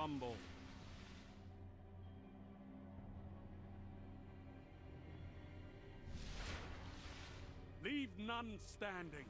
rumble. Leave none standing.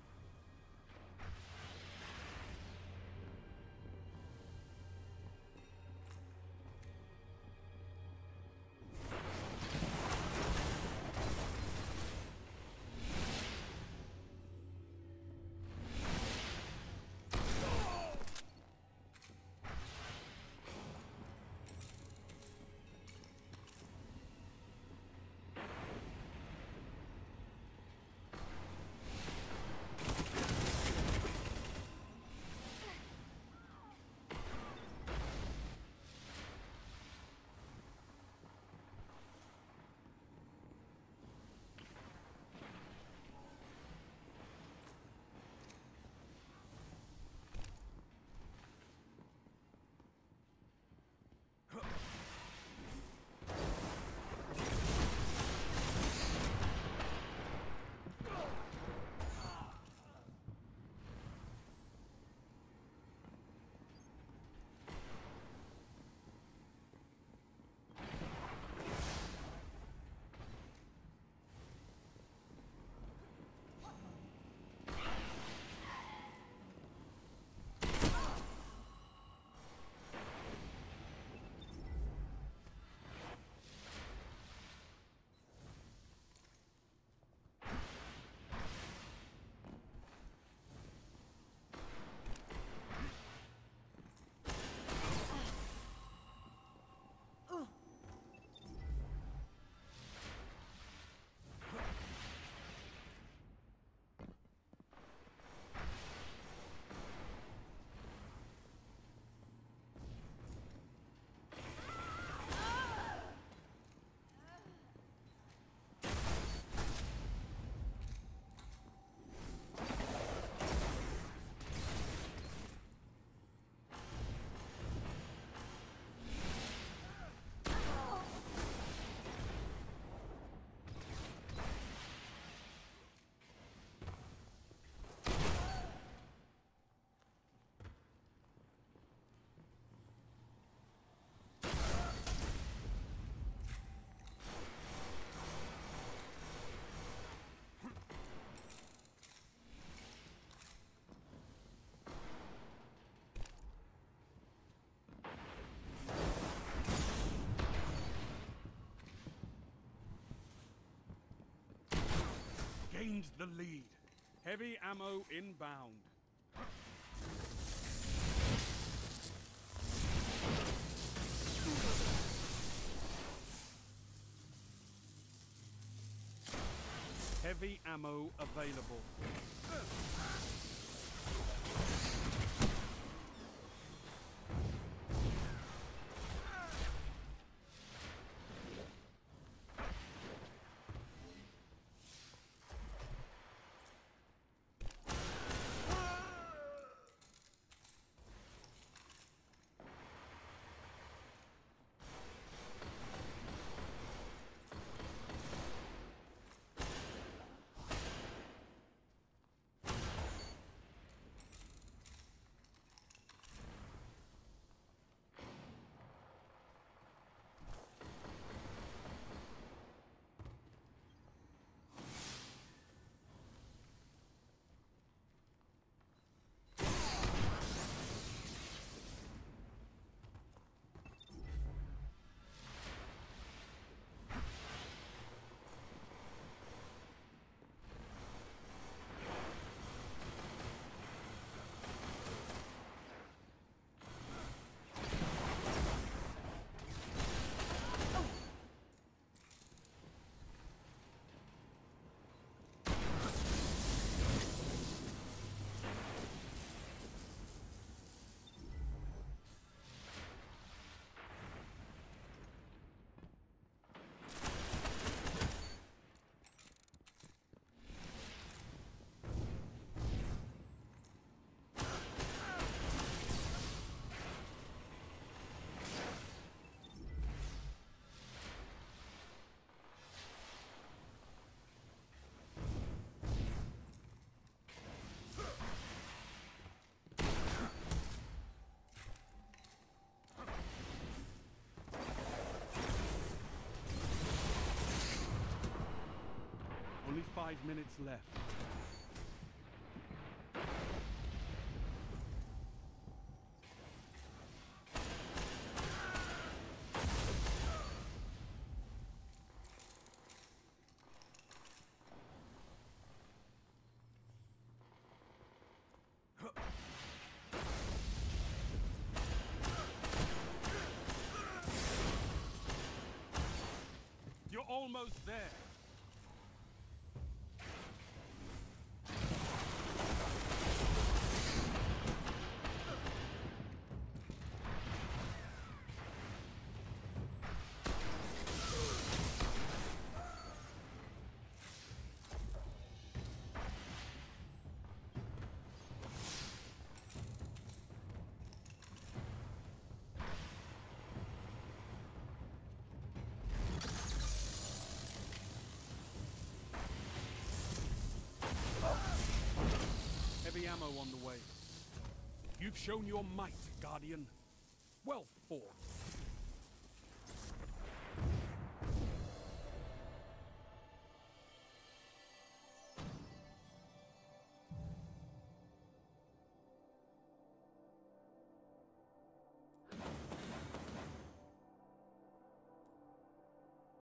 Gained the lead. Heavy ammo inbound. Heavy ammo available. Five minutes left. You're almost there. Ammo on the way. You've shown your might, Guardian. Well fought.